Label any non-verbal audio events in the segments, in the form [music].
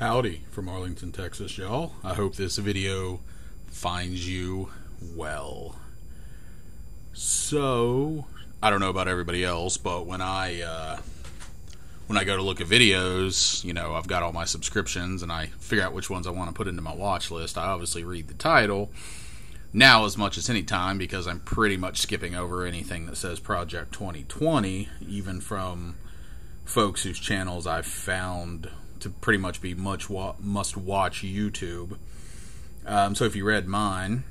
Howdy from Arlington, Texas, y'all. I hope this video finds you well. So, I don't know about everybody else, but when I uh, when I go to look at videos, you know, I've got all my subscriptions and I figure out which ones I want to put into my watch list. I obviously read the title now as much as any time because I'm pretty much skipping over anything that says Project 2020, even from folks whose channels I've found to pretty much be much wa- must watch YouTube. Um, so if you read mine,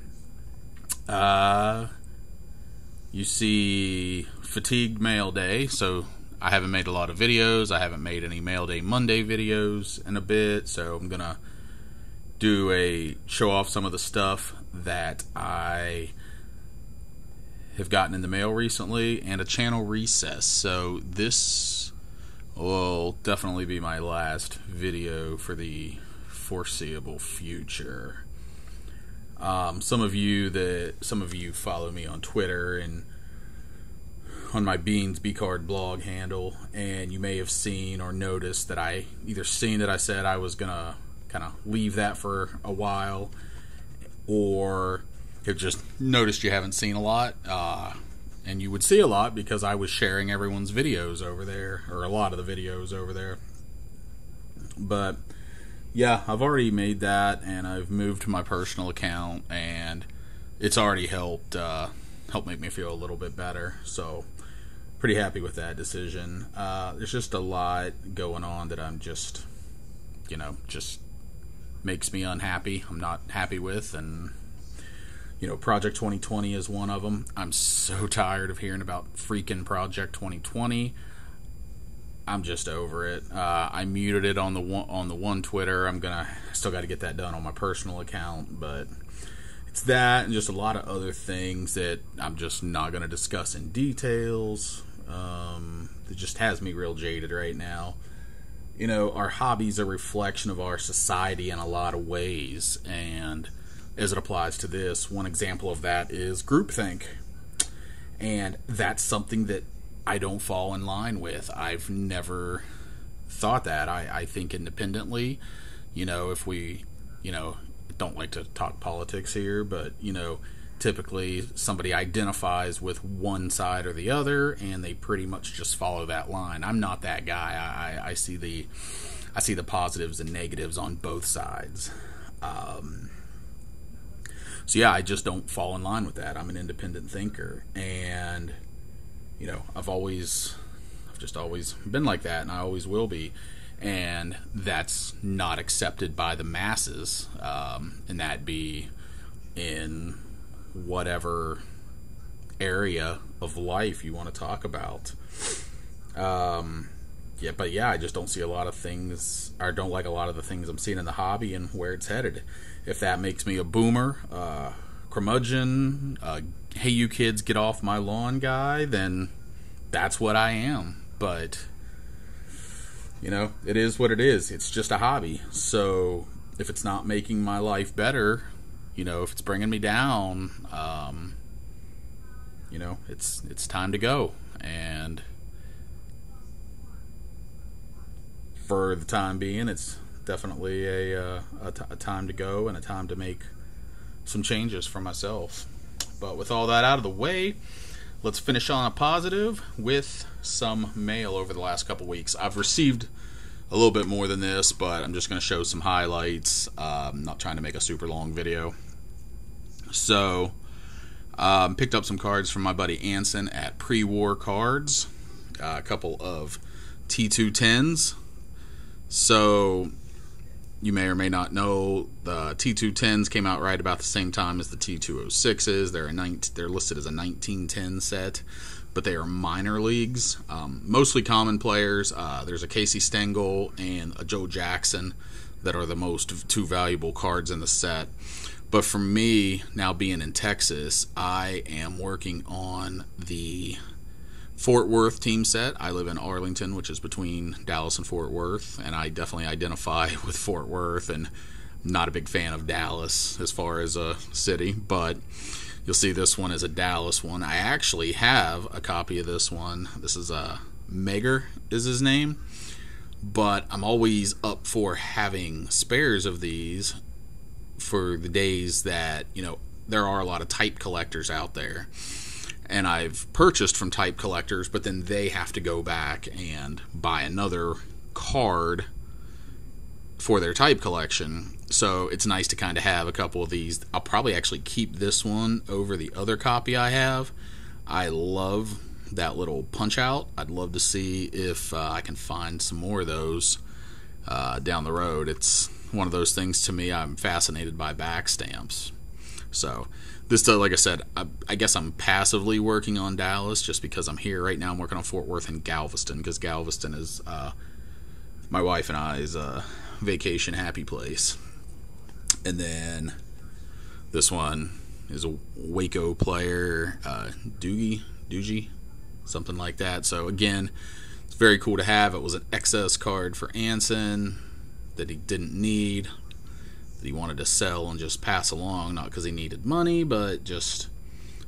uh, you see Fatigued Mail Day. So I haven't made a lot of videos. I haven't made any Mail Day Monday videos in a bit. So I'm gonna do a show off some of the stuff that I have gotten in the mail recently and a channel recess. So this will definitely be my last video for the foreseeable future. Um, some of you that some of you follow me on Twitter and on my Beans B card blog handle, and you may have seen or noticed that I either seen that I said I was gonna kind of leave that for a while, or have just noticed you haven't seen a lot. Uh, and you would see a lot because I was sharing everyone's videos over there, or a lot of the videos over there. But yeah, I've already made that, and I've moved to my personal account, and it's already helped uh, help make me feel a little bit better. So pretty happy with that decision. Uh, there's just a lot going on that I'm just, you know, just makes me unhappy. I'm not happy with, and you know, Project 2020 is one of them. I'm so [laughs] tired of hearing about freaking Project 2020. I'm just over it. Uh, I muted it on the one on the one Twitter. I'm gonna still got to get that done on my personal account, but it's that and just a lot of other things that I'm just not gonna discuss in details. Um, it just has me real jaded right now. You know, our hobbies are a reflection of our society in a lot of ways, and as it applies to this. One example of that is groupthink. And that's something that I don't fall in line with. I've never thought that. I, I think independently, you know, if we, you know, don't like to talk politics here, but, you know, typically somebody identifies with one side or the other and they pretty much just follow that line. I'm not that guy. I, I see the I see the positives and negatives on both sides. Um, so yeah, I just don't fall in line with that. I'm an independent thinker, and you know, I've always, I've just always been like that, and I always will be. And that's not accepted by the masses, um, and that be in whatever area of life you want to talk about. Um, yeah, but yeah, I just don't see a lot of things, or don't like a lot of the things I'm seeing in the hobby and where it's headed. If that makes me a boomer, uh, curmudgeon, uh, hey, you kids, get off my lawn guy, then that's what I am. But, you know, it is what it is. It's just a hobby. So if it's not making my life better, you know, if it's bringing me down, um, you know, it's it's time to go. And for the time being, it's definitely a, uh, a, t- a time to go and a time to make some changes for myself. But with all that out of the way, let's finish on a positive with some mail over the last couple weeks. I've received a little bit more than this, but I'm just going to show some highlights. I'm not trying to make a super long video. So, um, picked up some cards from my buddy Anson at Pre War Cards. Uh, a couple of T210s so you may or may not know the T210s came out right about the same time as the T206s. They're a 19, they're listed as a 1910 set, but they are minor leagues, um, mostly common players. Uh, there's a Casey Stengel and a Joe Jackson that are the most two valuable cards in the set. But for me, now being in Texas, I am working on the Fort Worth team set. I live in Arlington, which is between Dallas and Fort Worth, and I definitely identify [laughs] with Fort Worth and not a big fan of Dallas as far as a city, but you'll see this one is a Dallas one. I actually have a copy of this one. This is a uh, Megar is his name. but I'm always up for having spares of these for the days that, you know, there are a lot of type collectors out there. And I've purchased from type collectors, but then they have to go back and buy another card for their type collection. So it's nice to kind of have a couple of these. I'll probably actually keep this one over the other copy I have. I love that little punch out. I'd love to see if uh, I can find some more of those uh, down the road. It's one of those things to me. I'm fascinated by back stamps. So this, uh, like I said, I, I, guess I'm passively working on Dallas just because I'm here right now. I'm working on Fort Worth and Galveston because Galveston is uh, my wife and I's uh, vacation happy place. And then this one is a Waco player, uh, Doogie, Doogie, something like that. So again, it's very cool to have. It was an excess card for Anson that he didn't need, that he wanted to sell and just pass along, not because he needed money, but just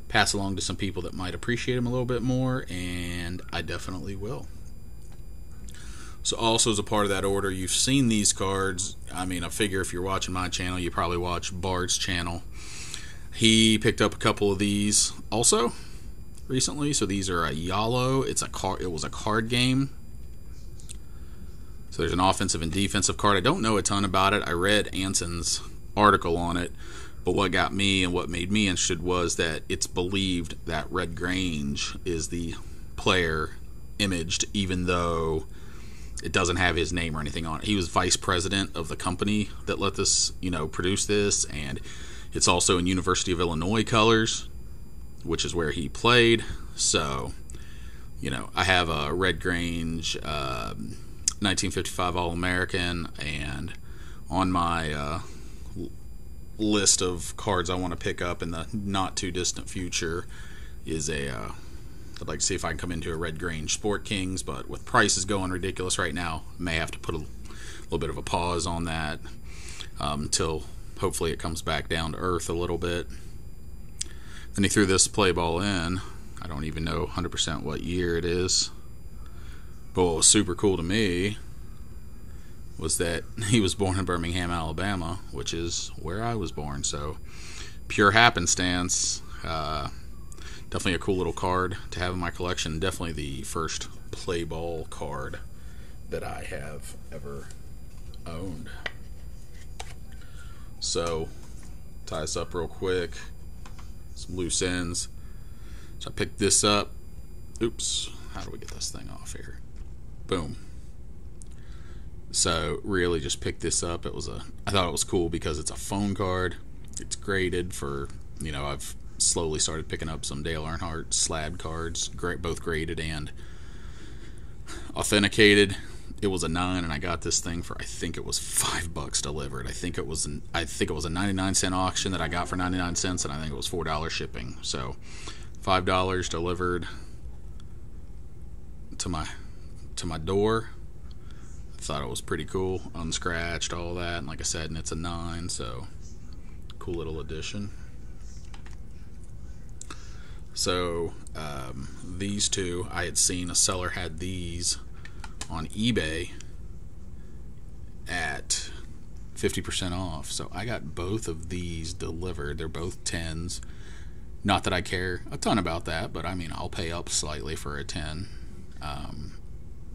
pass along to some people that might appreciate him a little bit more, and I definitely will. So, also as a part of that order, you've seen these cards. I mean, I figure if you're watching my channel, you probably watch Bard's channel. He picked up a couple of these also recently. So these are a Yalo. It's a car. It was a card game. So there's an offensive and defensive card. I don't know a ton about it. I read Anson's article on it, but what got me and what made me interested was that it's believed that Red Grange is the player imaged, even though it doesn't have his name or anything on it. He was vice president of the company that let this, you know, produce this, and it's also in University of Illinois colors, which is where he played. So, you know, I have a Red Grange uh, 1955 All American, and on my uh, list of cards I want to pick up in the not too distant future is a uh, I'd like to see if I can come into a Red Grange Sport Kings, but with prices going ridiculous right now, may have to put a little bit of a pause on that um, until hopefully it comes back down to earth a little bit. Then he threw this play ball in. I don't even know 100% what year it is. But what was super cool to me was that he was born in Birmingham, Alabama, which is where I was born. So pure happenstance. Uh, definitely a cool little card to have in my collection. Definitely the first play ball card that I have ever owned. So, tie this up real quick. Some loose ends. So I picked this up. Oops. How do we get this thing off here? Boom. So really just picked this up. It was a I thought it was cool because it's a phone card. It's graded for you know, I've slowly started picking up some Dale Earnhardt slab cards, great, both graded and authenticated. It was a nine, and I got this thing for I think it was five bucks delivered. I think it was an, I think it was a ninety nine cent auction that I got for ninety nine cents, and I think it was four dollars shipping. So five dollars delivered to my to my door. I thought it was pretty cool, unscratched, all that, and like I said, and it's a nine, so cool little addition. So um, these two, I had seen a seller had these on eBay at 50% off. So I got both of these delivered. They're both 10s. Not that I care a ton about that, but I mean, I'll pay up slightly for a 10. Um,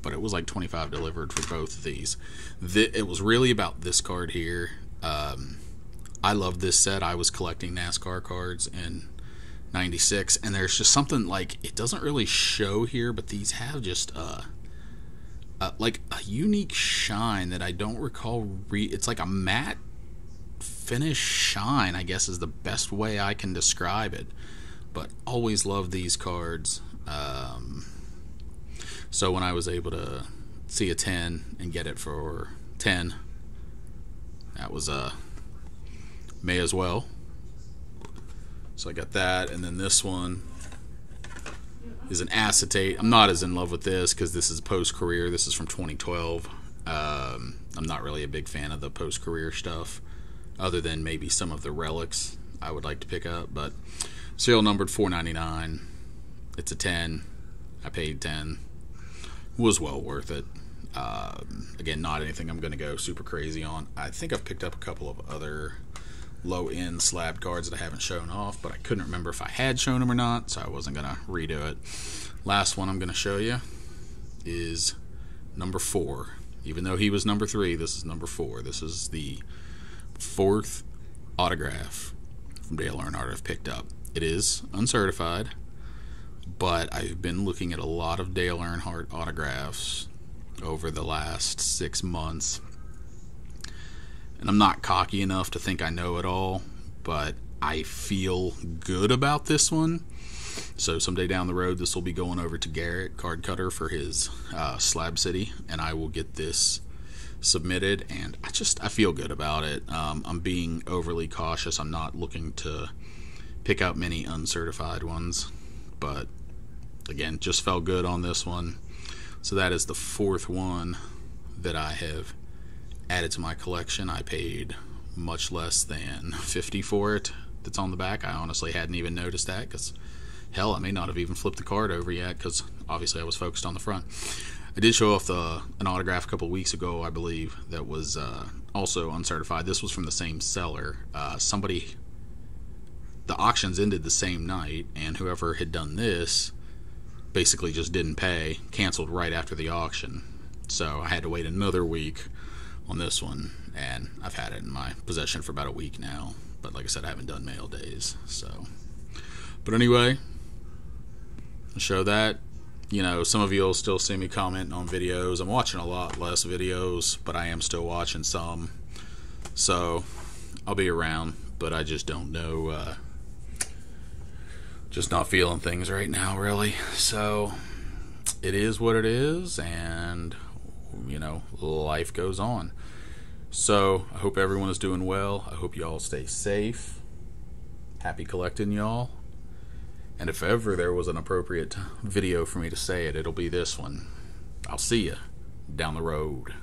but it was like 25 delivered for both of these. The, it was really about this card here. Um, I love this set. I was collecting NASCAR cards in 96 and there's just something like it doesn't really show here but these have just uh, uh like a unique shine that I don't recall re- it's like a matte finish shine I guess is the best way I can describe it but always love these cards um, so when I was able to see a 10 and get it for 10 that was a uh, may as well so I got that, and then this one is an acetate. I'm not as in love with this because this is post career. This is from 2012. Um, I'm not really a big fan of the post career stuff, other than maybe some of the relics I would like to pick up. But serial numbered 499. It's a 10. I paid 10. Was well worth it. Um, again, not anything I'm going to go super crazy on. I think I've picked up a couple of other low end slab cards that I haven't shown off, but I couldn't remember if I had shown them or not, so I wasn't going to redo it. Last one I'm going to show you is number four. Even though he was number three, this is number four. This is the fourth autograph from Dale Earnhardt I've picked up. It is uncertified, but I've been looking at a lot of Dale Earnhardt autographs over the last six months. And I'm not cocky enough to think I know it all, but I feel good about this one. So someday down the road, this will be going over to Garrett Card Cutter for his uh, Slab City, and I will get this submitted. And I just I feel good about it. Um, I'm being overly cautious. I'm not looking to pick out many uncertified ones, but again, just felt good on this one. So that is the fourth one that I have added to my collection. I paid much less than [laughs] 50 for it that's on the back. I honestly hadn't even noticed that because hell, I may not have even flipped the card over yet because obviously I was focused on the front. I did show off the an autograph a couple weeks ago, I believe, that was uh, also uncertified. This was from the same seller. Uh, somebody, the auctions ended the same night, and whoever had done this basically just didn't pay, canceled right after the auction. So I had to wait another week on this one, and I've had it in my possession for about a week now. But like I said, I haven't done mail days. So, but anyway, show that. You know, some of you will still see me commenting on videos. I'm watching a lot less videos, but I am still watching some. So I'll be around, but I just don't know. Uh, just not feeling things right now, really. So it is what it is, and you know, life goes on. So I hope everyone is doing well. I hope y'all stay safe. Happy collecting, y'all. And if ever there was an appropriate video for me to say it, it'll be this one. I'll see you down the road.